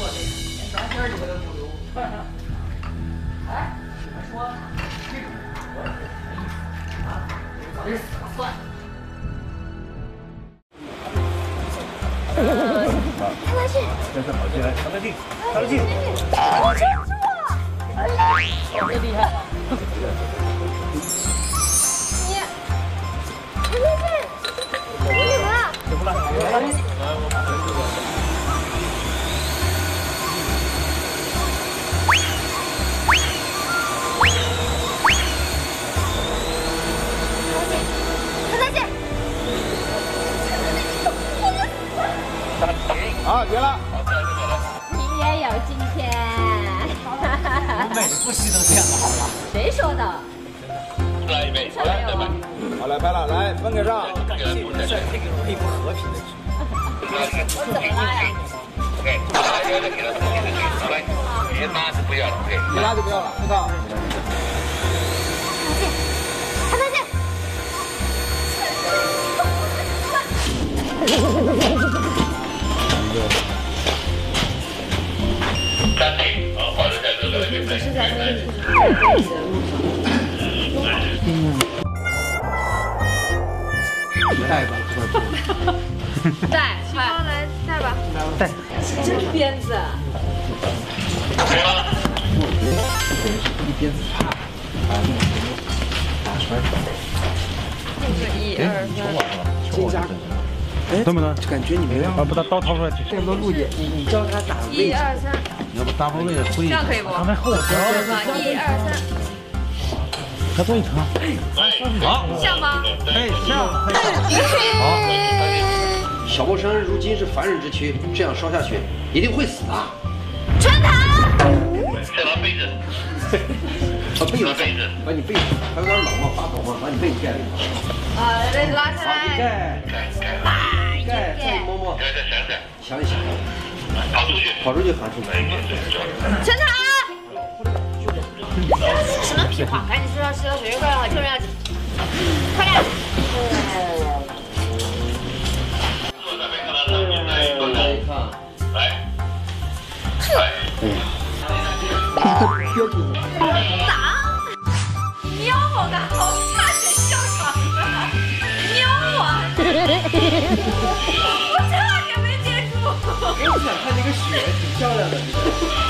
过这个，咱今儿就不留。哎，你们说，这个我也没意思啊，好点死了算了。来去，这次好进来，他的地，他的地，哎，别住，哎，好厉害，你，来去，你干嘛？来，我。好，别了。你也有今天。每部戏都这样的，好吧？谁说的？来一杯，上没有啊？好，来拍了，来分给上。感谢你们，这配给我一部和平的剧。我怎么了呀再给他自己的剧，好来，别拉就不要了，OK。别拉就不要了，知道。看得见，暂带吧，带，快来带吧。带。这鞭子，一二三，能不能？感觉你没把把刀掏出来。这么多路点，你教他打，一二三，要不大方位的推这样可以不？后腰一二三，还多一层。好，像吗？哎，像。好小莫山如今是凡人之躯，这样烧下去一定会死的。传堂，再拿被子，把被子把你被子，还有点冷吗？发抖吗？把你被子盖上。啊，来拉下来，盖盖盖，盖，再摸摸，再再想想，想一想，跑出去，跑出去喊出来。传堂。什么屁话？赶紧说到吃到水，快点，救命要紧，快点！坐在那个上面来，坐来着，看，来，来，打！瞄我干好看的笑场了，瞄我！挺漂亮的。